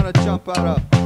wanna jump out of.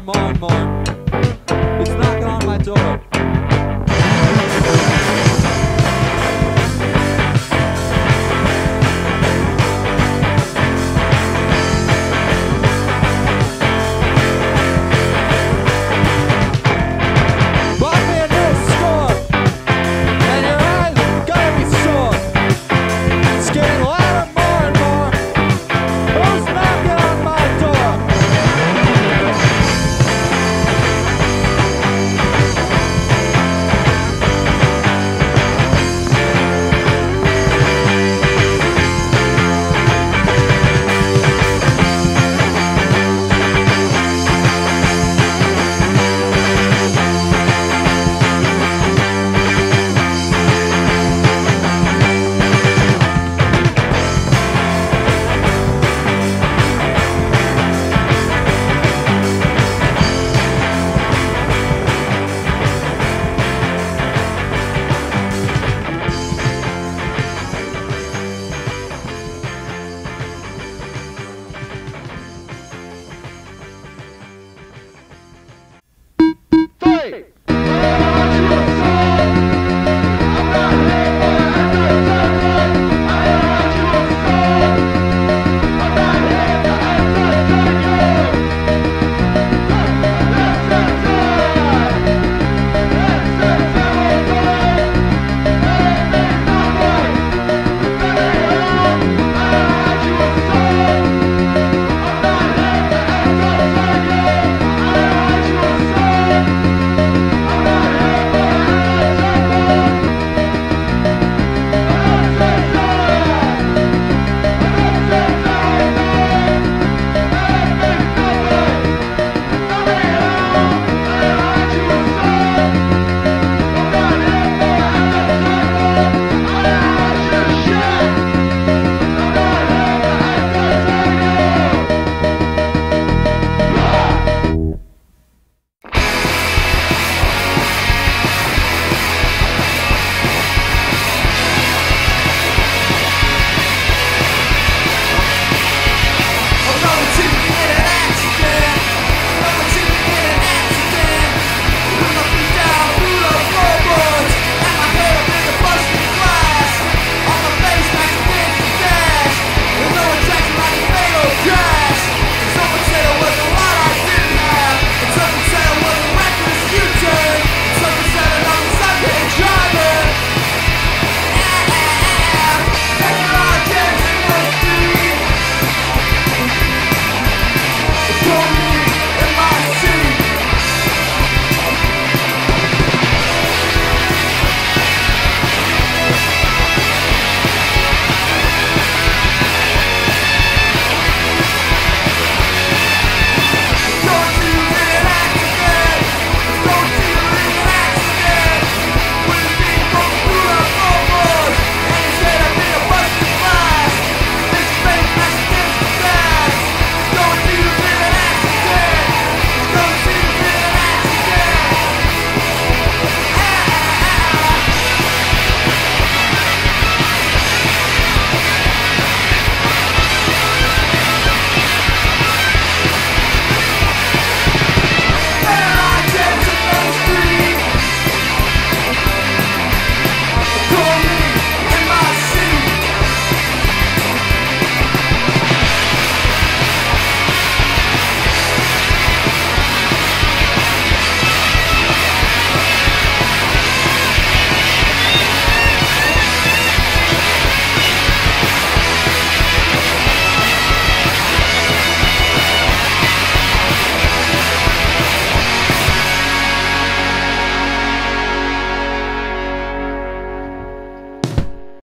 water more and more. It's knocking on my door.